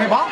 你爸